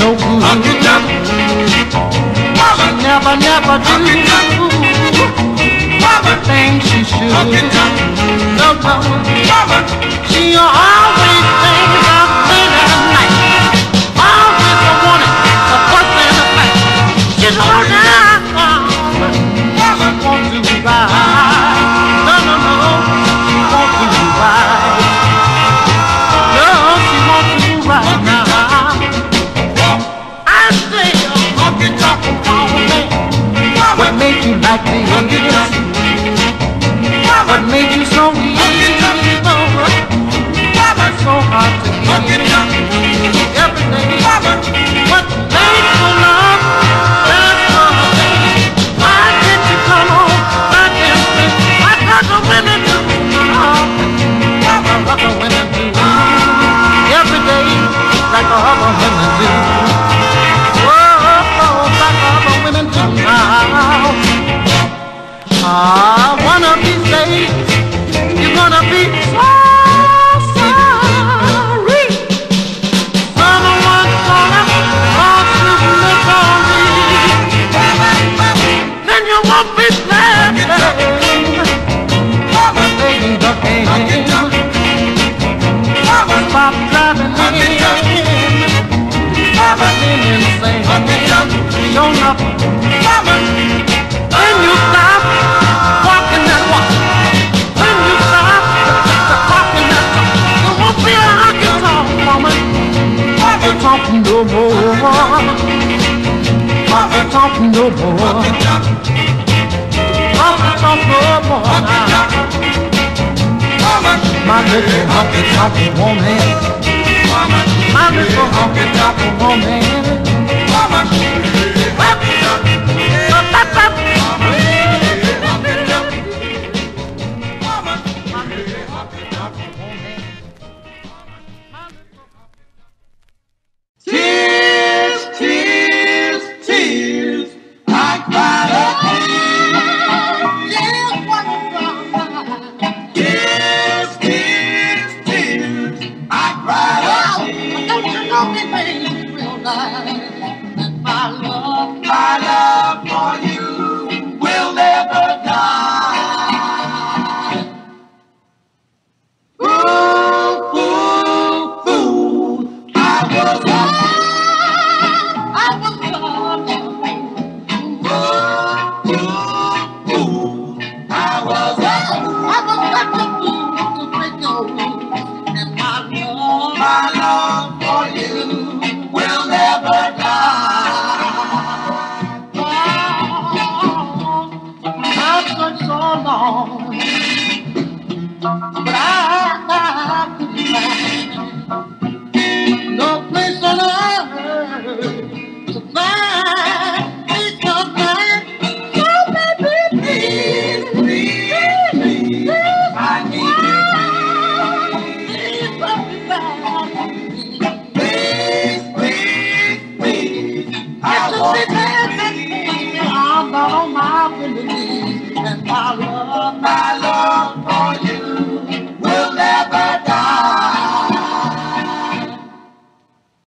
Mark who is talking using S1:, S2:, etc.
S1: no good. She never, never do the things she should. Ah, one of these days, you're gonna be so talk no more. Papa talk no more. Papa talk no more. My little honky tonk woman. My little honky tonk woman.
S2: and my love. My love. Brahma, no place on earth.